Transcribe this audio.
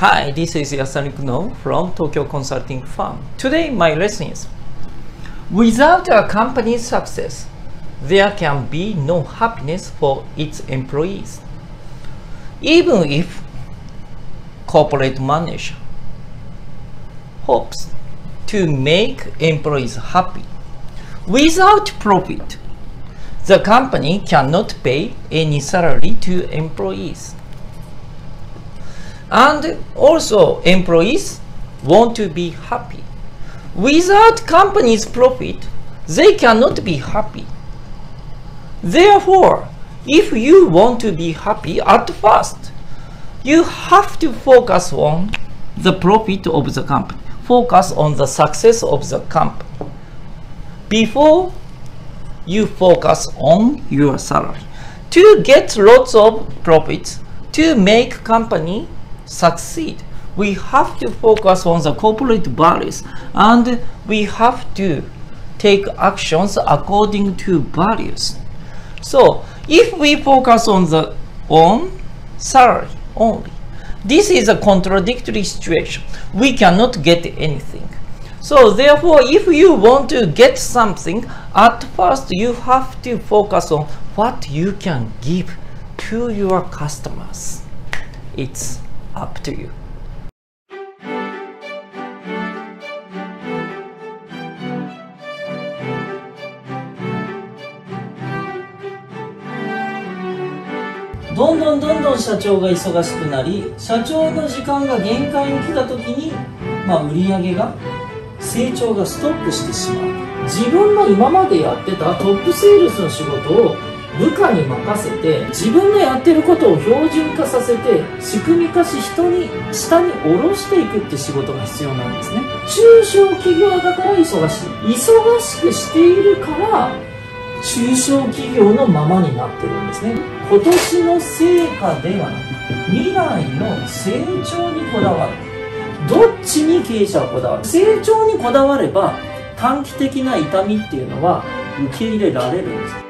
Hi, this is Yasunari Kuno from Tokyo Consulting Firm. Today my lesson is Without a company's success, there can be no happiness for its employees. Even if corporate manager hopes to make employees happy, without profit, the company cannot pay any salary to employees. And also employees want to be happy. Without company's profit, they cannot be happy. Therefore, if you want to be happy at first, you have to focus on the profit of the company. Focus on the success of the company. Before you focus on your salary. To get lots of profits, to make company succeed, we have to focus on the corporate values and we have to take actions according to values. So if we focus on the on salary only, this is a contradictory situation. We cannot get anything. So therefore, if you want to get something, at first you have to focus on what you can give to your customers. It's up to you. どんどんどんどん社長が忙しくなり社長の時間が限界に来た時に、まあ、売り上げが成長がストップしてしまう自分の今までやってたトップセールスの仕事を部下に任せて自分のやってることを標準化させて仕組み化し人に下に下ろしていくって仕事が必要なんですね。中小企業だから忙しい。忙しくしているから中小企業のままになってるんですね。今年の成果ではなく未来の成長にこだわる。どっちに経営者はこだわる？成長にこだわれば短期的な痛みっていうのは受け入れられるんです。